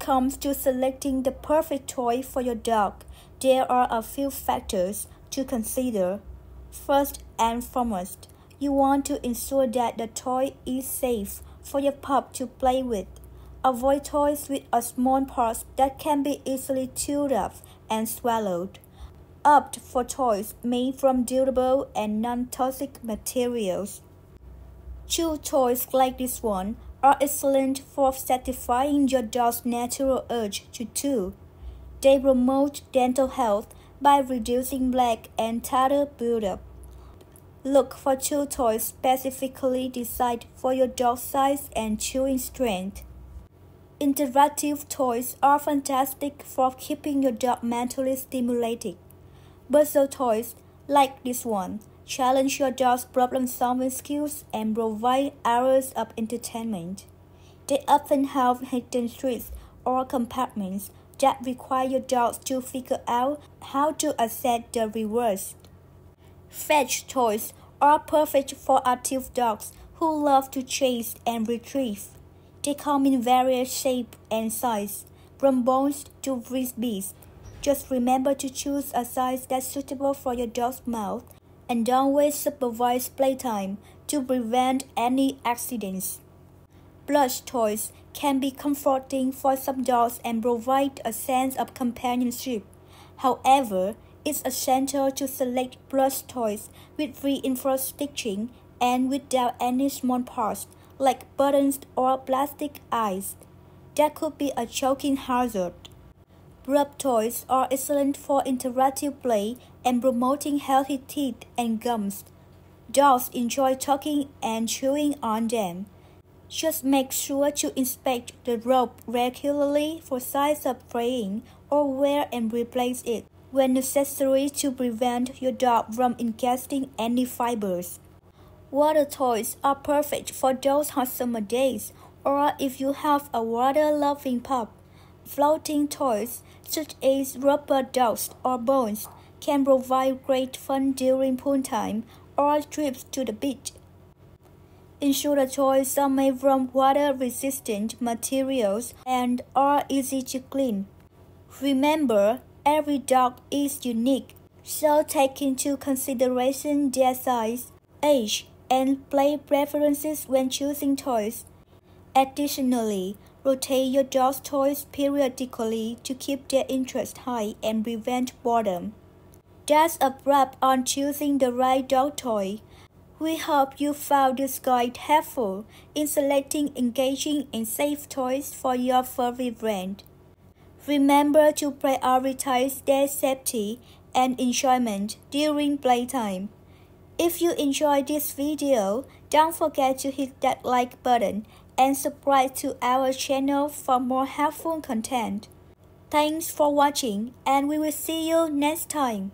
comes to selecting the perfect toy for your dog, there are a few factors to consider. First and foremost, you want to ensure that the toy is safe for your pup to play with. Avoid toys with a small parts that can be easily chewed up and swallowed. Opt for toys made from durable and non-toxic materials. Chew toys like this one are excellent for satisfying your dog's natural urge to chew. They promote dental health by reducing plaque and tartar buildup. Look for chew toys specifically designed for your dog's size and chewing strength. Interactive toys are fantastic for keeping your dog mentally stimulated. Puzzle toys, like this one, challenge your dog's problem-solving skills and provide hours of entertainment. They often have hidden tricks or compartments that require your dogs to figure out how to access the rewards. Fetch toys are perfect for active dogs who love to chase and retrieve. They come in various shapes and sizes, from bones to frisbees. Just remember to choose a size that's suitable for your dog's mouth and always supervise playtime to prevent any accidents. Plush toys can be comforting for some dogs and provide a sense of companionship. However, it's essential to select plush toys with reinforced stitching and without any small parts like buttons or plastic eyes. That could be a choking hazard. Rope toys are excellent for interactive play and promoting healthy teeth and gums. Dogs enjoy talking and chewing on them. Just make sure to inspect the rope regularly for signs of fraying or wear and replace it when necessary to prevent your dog from ingesting any fibers. Water toys are perfect for those hot summer days or if you have a water-loving pup. Floating toys such as rubber ducks or bones can provide great fun during pool time or trips to the beach. Ensure the toys are made from water-resistant materials and are easy to clean. Remember, every dog is unique, so take into consideration their size, age, and play preferences when choosing toys. Additionally, rotate your dog's toys periodically to keep their interest high and prevent boredom. That's a wrap on choosing the right dog toy. We hope you found this guide helpful in selecting engaging and safe toys for your furry friend. Remember to prioritize their safety and enjoyment during playtime. If you enjoyed this video, don't forget to hit that like button and subscribe to our channel for more helpful content. Thanks for watching and we will see you next time.